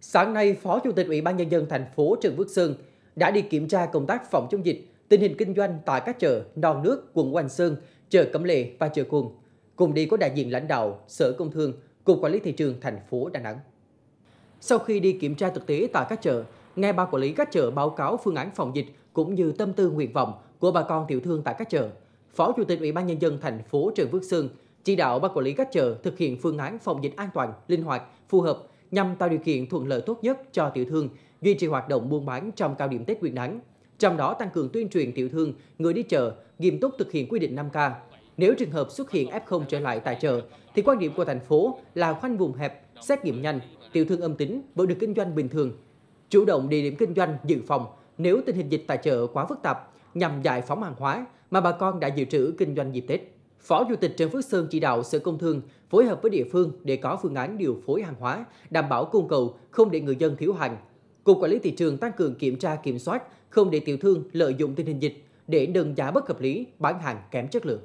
Sáng nay, Phó Chủ tịch Ủy ban nhân dân thành phố Trần Phước Sơn đã đi kiểm tra công tác phòng chống dịch, tình hình kinh doanh tại các chợ Non nước, quận Hoàng Sơn, chợ Cẩm Lệ và chợ Cuồng. Cùng đi có đại diện lãnh đạo Sở Công Thương, Cục Quản lý thị trường thành phố Đà Nẵng. Sau khi đi kiểm tra thực tế tại các chợ, nghe ban quản lý các chợ báo cáo phương án phòng dịch cũng như tâm tư nguyện vọng của bà con tiểu thương tại các chợ, Phó Chủ tịch Ủy ban nhân dân thành phố Trần Phước Sơn chỉ đạo ban quản lý các chợ thực hiện phương án phòng dịch an toàn, linh hoạt, phù hợp nhằm tạo điều kiện thuận lợi tốt nhất cho tiểu thương duy trì hoạt động buôn bán trong cao điểm Tết Nguyên đán. Trong đó tăng cường tuyên truyền tiểu thương, người đi chợ nghiêm túc thực hiện quy định 5K. Nếu trường hợp xuất hiện F0 trở lại tại chợ thì quan điểm của thành phố là khoanh vùng hẹp, xét nghiệm nhanh, tiểu thương âm tính vẫn được kinh doanh bình thường. Chủ động địa điểm kinh doanh dự phòng nếu tình hình dịch tại chợ quá phức tạp nhằm giải phóng hàng hóa mà bà con đã dự trữ kinh doanh dịp Tết. Phó Chủ tịch Trần Phước Sơn chỉ đạo Sở Công Thương phối hợp với địa phương để có phương án điều phối hàng hóa, đảm bảo cung cầu, không để người dân thiếu hàng. Cục Quản lý thị trường tăng cường kiểm tra kiểm soát, không để tiểu thương lợi dụng tình hình dịch để nâng giá bất hợp lý, bán hàng kém chất lượng.